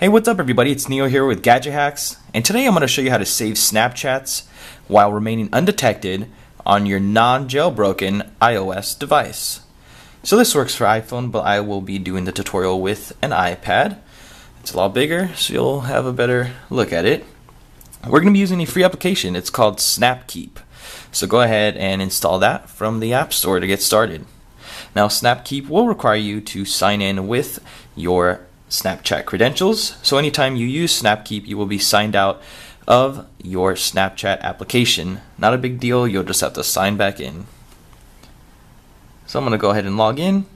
Hey, what's up everybody? It's Neo here with Gadget Hacks, and today I'm going to show you how to save Snapchats while remaining undetected on your non-jailbroken iOS device. So this works for iPhone, but I will be doing the tutorial with an iPad. It's a lot bigger, so you'll have a better look at it. We're going to be using a free application. It's called SnapKeep. So go ahead and install that from the App Store to get started. Now, SnapKeep will require you to sign in with your Snapchat credentials. So anytime you use SnapKeep, you will be signed out of your Snapchat application. Not a big deal, you'll just have to sign back in. So I'm going to go ahead and log in.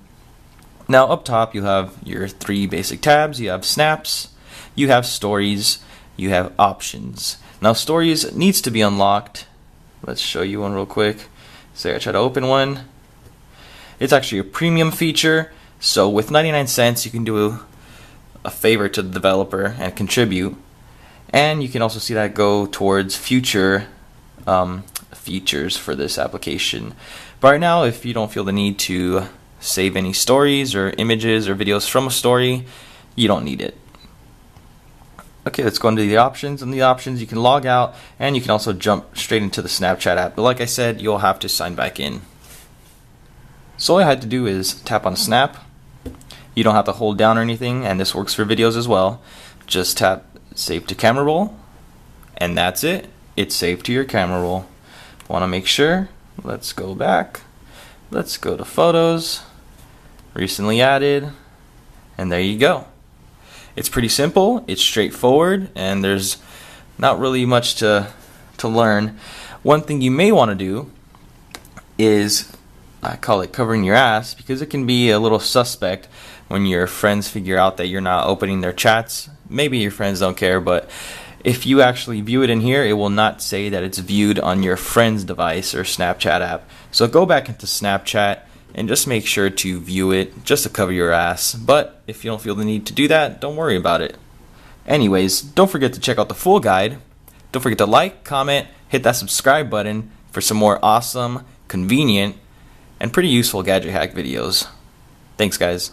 Now up top you have your three basic tabs. You have snaps, you have stories, you have options. Now stories needs to be unlocked. Let's show you one real quick. So I try to open one. It's actually a premium feature. So with 99 cents you can do a favor to the developer and contribute. And you can also see that go towards future um, features for this application. But right now, if you don't feel the need to save any stories or images or videos from a story, you don't need it. Okay, let's go into the options. In the options, you can log out and you can also jump straight into the Snapchat app. But like I said, you'll have to sign back in. So all I had to do is tap on Snap you don't have to hold down or anything, and this works for videos as well. Just tap Save to Camera Roll, and that's it. It's saved to your camera roll. Want to make sure? Let's go back. Let's go to Photos, Recently Added, and there you go. It's pretty simple, it's straightforward, and there's not really much to, to learn. One thing you may want to do is I call it covering your ass because it can be a little suspect when your friends figure out that you're not opening their chats. Maybe your friends don't care, but if you actually view it in here, it will not say that it's viewed on your friend's device or Snapchat app. So go back into Snapchat and just make sure to view it just to cover your ass. But if you don't feel the need to do that, don't worry about it. Anyways, don't forget to check out the full guide. Don't forget to like, comment, hit that subscribe button for some more awesome, convenient, and pretty useful gadget hack videos. Thanks, guys.